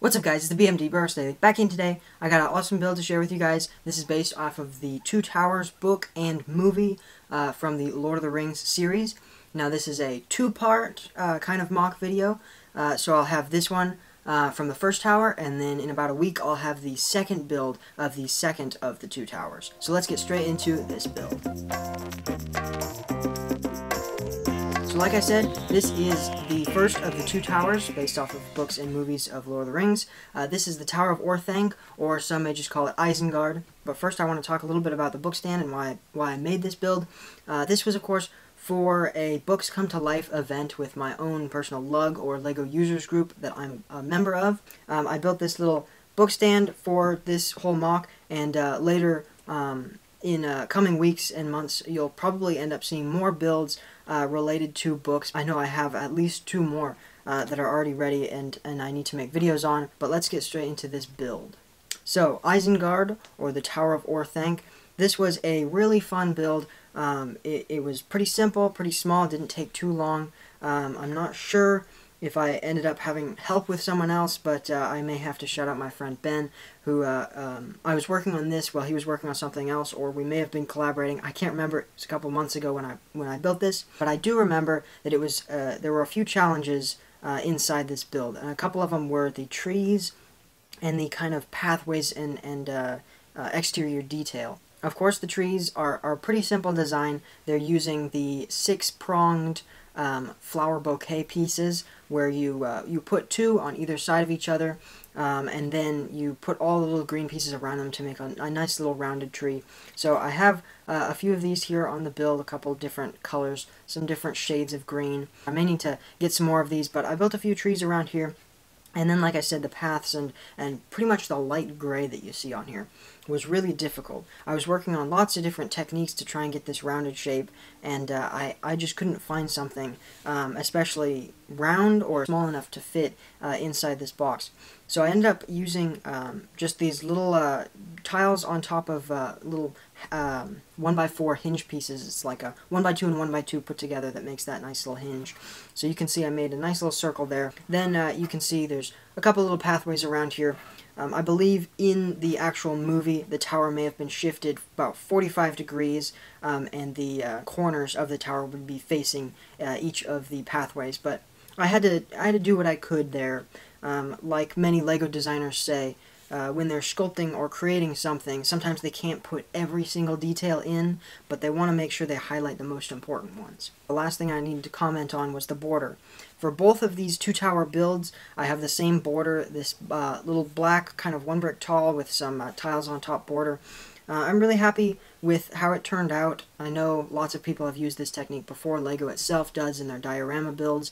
What's up guys, it's the BMD Burst Daily. Back in today, I got an awesome build to share with you guys. This is based off of the Two Towers book and movie uh, from the Lord of the Rings series. Now this is a two-part uh, kind of MOC video, uh, so I'll have this one uh, from the first tower, and then in about a week I'll have the second build of the second of the two towers. So let's get straight into this build. Like I said, this is the first of the two towers based off of books and movies of Lord of the Rings. Uh, this is the Tower of Orthanc, or some may just call it Isengard. But first I want to talk a little bit about the book stand and why, why I made this build. Uh, this was, of course, for a Books Come to Life event with my own personal LUG or LEGO users group that I'm a member of. Um, I built this little book stand for this whole MOC, and uh, later um, in uh, coming weeks and months, you'll probably end up seeing more builds uh, related to books. I know I have at least two more uh, that are already ready and, and I need to make videos on, but let's get straight into this build. So, Isengard, or the Tower of Orthanc, this was a really fun build. Um, it, it was pretty simple, pretty small, didn't take too long. Um, I'm not sure if I ended up having help with someone else, but uh, I may have to shout out my friend Ben, who uh, um, I was working on this while he was working on something else, or we may have been collaborating. I can't remember. It was a couple months ago when I when I built this, but I do remember that it was uh, there were a few challenges uh, inside this build, and a couple of them were the trees and the kind of pathways and and uh, uh, exterior detail. Of course, the trees are, are pretty simple design. They're using the six-pronged um, flower bouquet pieces where you uh, you put two on either side of each other um, and then you put all the little green pieces around them to make a, a nice little rounded tree. So I have uh, a few of these here on the build, a couple different colors, some different shades of green. I may need to get some more of these, but I built a few trees around here and then, like I said, the paths and, and pretty much the light gray that you see on here was really difficult. I was working on lots of different techniques to try and get this rounded shape, and uh, I, I just couldn't find something, um, especially round or small enough to fit uh, inside this box. So I ended up using um, just these little uh, tiles on top of uh, little um, 1x4 hinge pieces. It's like a 1x2 and 1x2 put together that makes that nice little hinge. So you can see I made a nice little circle there. Then uh, you can see there's a couple little pathways around here. Um, I believe in the actual movie, the tower may have been shifted about 45 degrees, um, and the uh, corners of the tower would be facing uh, each of the pathways. But I had to I had to do what I could there. Um, like many LEGO designers say, uh, when they're sculpting or creating something, sometimes they can't put every single detail in, but they want to make sure they highlight the most important ones. The last thing I needed to comment on was the border. For both of these two tower builds, I have the same border, this uh, little black kind of one brick tall with some uh, tiles on top border. Uh, I'm really happy with how it turned out. I know lots of people have used this technique before. Lego itself does in their diorama builds.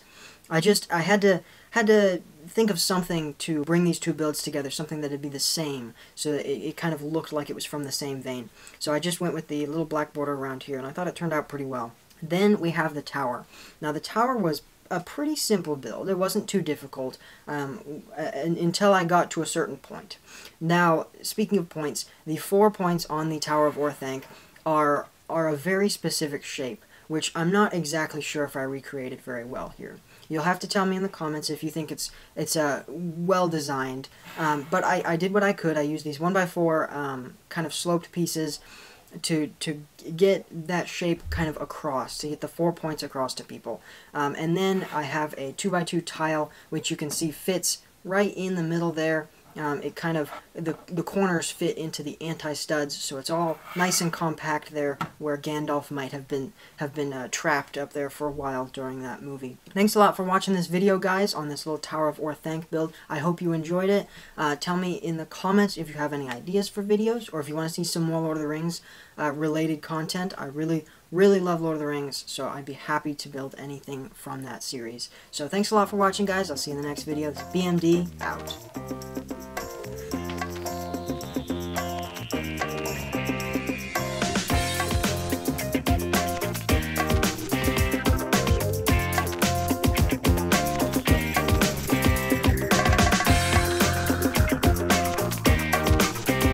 I just I had to had to think of something to bring these two builds together, something that'd be the same, so that it, it kind of looked like it was from the same vein. So I just went with the little black border around here, and I thought it turned out pretty well. Then we have the tower. Now the tower was a pretty simple build. It wasn't too difficult um, until I got to a certain point. Now, speaking of points, the four points on the Tower of Orthanc are, are a very specific shape, which I'm not exactly sure if I recreated very well here. You'll have to tell me in the comments if you think it's it's uh, well designed. Um, but I, I did what I could. I used these 1x4 um, kind of sloped pieces to to get that shape kind of across, to get the four points across to people. Um, and then I have a 2x2 tile, which you can see fits right in the middle there. Um, it kind of, the, the corners fit into the anti-studs, so it's all nice and compact there, where Gandalf might have been have been uh, trapped up there for a while during that movie. Thanks a lot for watching this video, guys, on this little Tower of Orthanc build. I hope you enjoyed it. Uh, tell me in the comments if you have any ideas for videos, or if you want to see some more Lord of the Rings uh, related content. I really, really love Lord of the Rings, so I'd be happy to build anything from that series. So thanks a lot for watching, guys. I'll see you in the next video. This BMD, out.